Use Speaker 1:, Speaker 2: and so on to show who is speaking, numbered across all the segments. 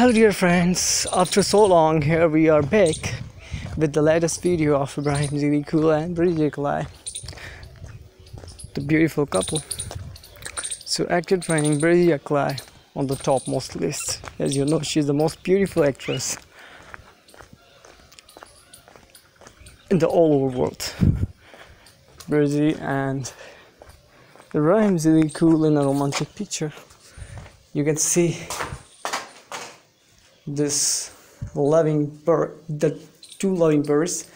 Speaker 1: Hello dear friends, after so long here we are back with the latest video of Ibrahim Çelikkol and Birce Akalay, the beautiful couple. So actor training Birce Akalay on the topmost list. As you know, she's the most beautiful actress in the all over world. Bridget and Ibrahim Çelikkol in a romantic picture. You can see this loving bird the two loving birds.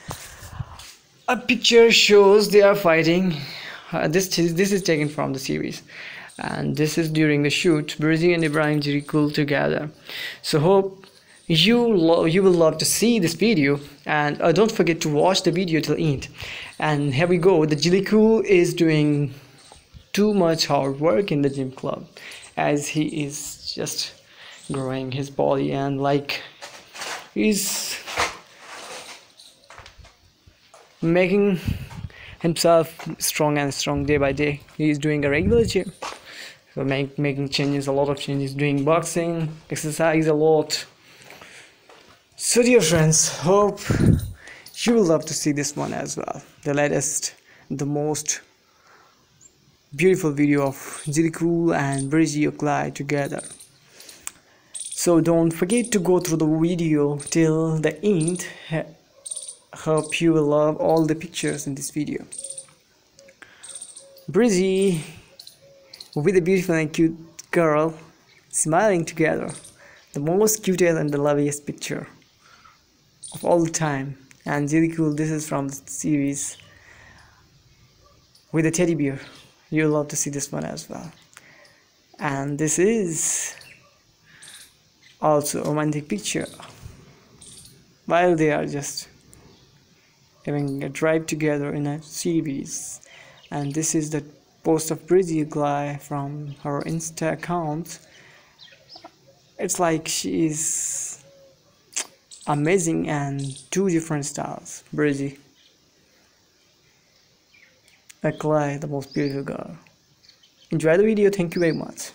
Speaker 1: A picture shows they are fighting. Uh, this this is taken from the series. And this is during the shoot Brizzy and Ibrahim Çelikkol together. So hope you lo- you will love to see this video. And uh, don't forget to watch the video till end. And here we go. The Çelikkol is doing too much hard work in the gym club as he is just growing his body and like he's making himself strong and strong day by day. He's doing a regular gym. So make, making changes a lot of changes doing boxing exercise a lot. So dear friends hope you will love to see this one as well. The latest the most beautiful video of Çelikkol and Akalay together so don't forget to go through the video till the end. Hope you will love all the pictures in this video. Brizzy with a beautiful and cute girl smiling together. The most cutest and the loveliest picture of all time. And really cool this is from the series with a teddy bear. You'll love to see this one as well. And this is also romantic picture. While they are just having a drive together in a series. And this is the post of Bridget Gly from her insta account. It's like she is amazing and two different styles. Bridget. Gly the most beautiful girl. Enjoy the video. Thank you very much